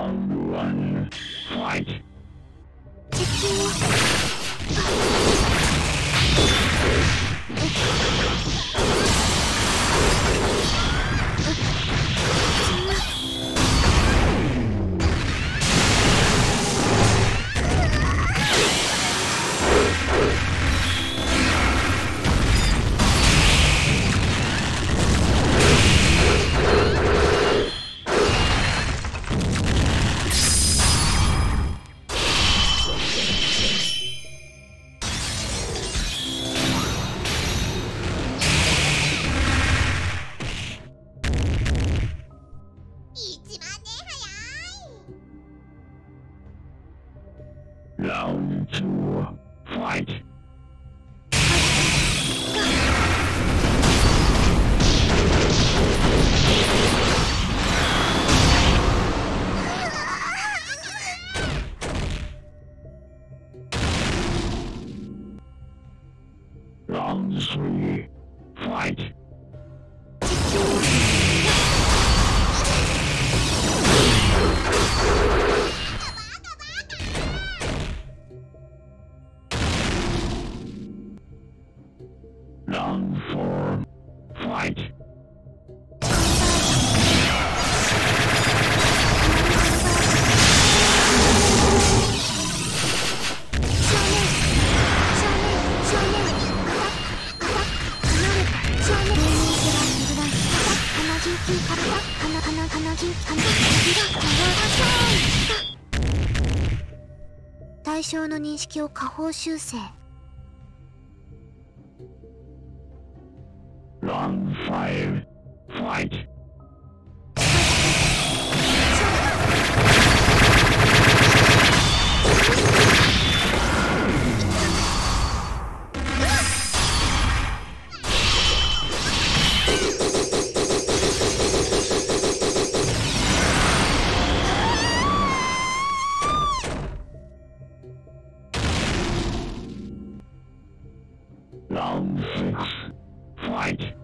Round one. Fight. it! Round three, fight! fight. 対象の認識を下方修正 on 5, Fight. Round six. Fight.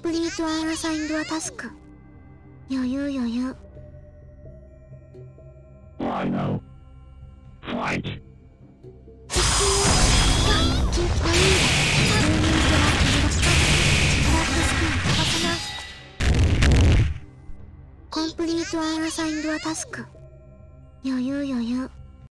complete an assigned task. 余裕余裕。I know. Fight. 結構いい。complete an assigned task. 余裕余裕。